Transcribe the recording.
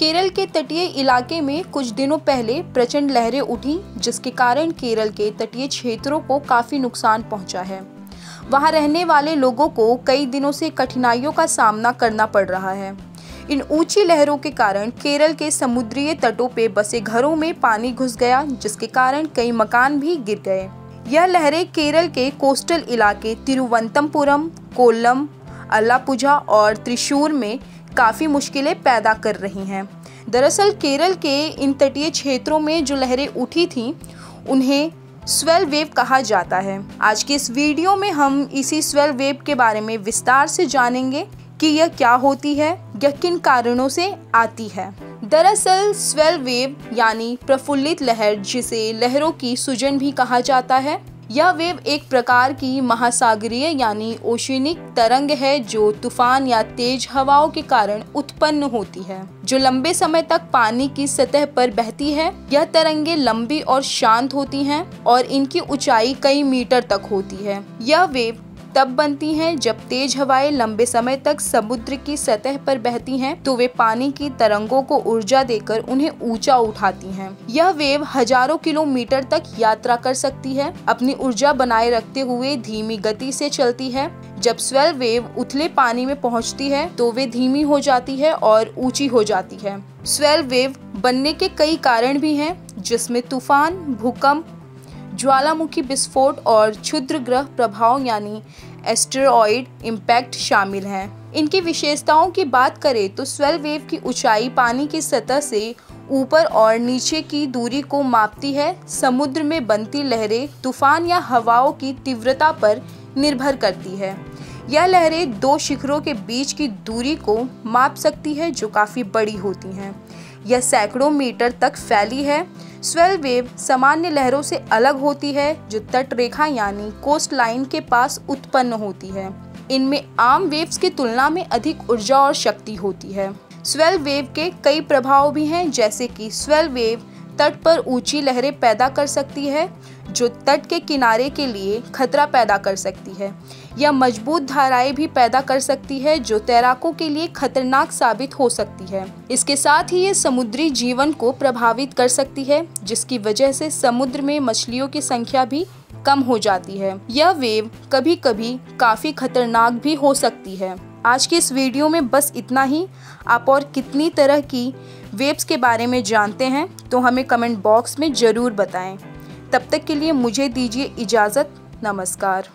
केरल के तटीय इलाके में कुछ दिनों पहले प्रचंड लहरें उठी, जिसके कारण केरल के तटीय क्षेत्रों को काफ़ी नुकसान पहुँचा है। वहाँ रहने वाले लोगों को कई दिनों से कठिनाइयों का सामना करना पड़ रहा है। इन ऊँची लहरों के कारण केरल के समुद्रीय तटों पे बसे घरों में पानी घुस गया, जिसके कारण कई मकान भी गिर गए। यह लहरें केरल के कोस्टल इलाके तिरुवंतमपुरम कोल्लम, अल्लापुझा और त्रिशूर में काफ़ी मुश्किलें पैदा कर रही हैं। दरअसल केरल के इन तटीय क्षेत्रों में जो लहरें उठी थीं, उन्हें स्वेल वेव कहा जाता है। आज के इस वीडियो में हम इसी स्वेल वेव के बारे में विस्तार से जानेंगे कि यह क्या होती है यह किन कारणों से आती है। दरअसल स्वेल वेव यानी प्रफुल्लित लहर, जिसे लहरों की सुजन भी कहा जाता है यह वेव एक प्रकार की महासागरीय यानी ओशिनिक तरंग है जो तूफ़ान या तेज हवाओं के कारण उत्पन्न होती है, जो लंबे समय तक पानी की सतह पर बहती है। यह तरंगे लंबी और शांत होती हैं और इनकी ऊंचाई कई मीटर तक होती है। यह वेव तब बनती हैं, जब तेज हवाएँ लंबे समय तक समुद्र की सतह पर बहती हैं तो वे पानी की तरंगों को ऊर्जा देकर उन्हें ऊँचा उठाती हैं। यह वेव हज़ारों किलोमीटर तक यात्रा कर सकती है, अपनी ऊर्जा बनाए रखते हुए धीमी गति से चलती है। जब स्वेल वेव उथले पानी में पहुँचती है तो वे धीमी हो जाती है और ऊँची हो जाती है। स्वेल वेव बनने के कई कारण भी हैं, जिसमें तूफ़ान, भूकंप ज्वालामुखी विस्फोट और क्षुद्र ग्रह प्रभाव यानी एस्टेरॉइड इम्पैक्ट शामिल हैं। इनकी विशेषताओं की बात करें तो स्वेल वेव की ऊंचाई पानी की सतह से ऊपर और नीचे की दूरी को मापती है। समुद्र में बनती लहरें तूफ़ान या हवाओं की तीव्रता पर निर्भर करती है। यह लहरें दो शिखरों के बीच की दूरी को माप सकती है, जो काफ़ी बड़ी होती हैं। यह सैकड़ों मीटर तक फैली है। स्वेल वेव सामान्य लहरों से अलग होती है, जो तट रेखा यानी कोस्ट लाइन के पास उत्पन्न होती है। इनमें आम वेव्स की तुलना में अधिक ऊर्जा और शक्ति होती है। स्वेल वेव के कई प्रभाव भी हैं, जैसे कि स्वेल वेव तट पर ऊँची लहरें पैदा कर सकती है जो तट के किनारे के लिए खतरा पैदा कर सकती है, या मज़बूत धाराएँ भी पैदा कर सकती है जो तैराकों के लिए खतरनाक साबित हो सकती है। इसके साथ ही ये समुद्री जीवन को प्रभावित कर सकती है, जिसकी वजह से समुद्र में मछलियों की संख्या भी कम हो जाती है। यह वेव कभी कभी काफ़ी खतरनाक भी हो सकती है। आज के इस वीडियो में बस इतना ही। आप और कितनी तरह की वेब्स के बारे में जानते हैं तो हमें कमेंट बॉक्स में ज़रूर बताएँ। तब तक के लिए मुझे दीजिए इजाज़त। नमस्कार।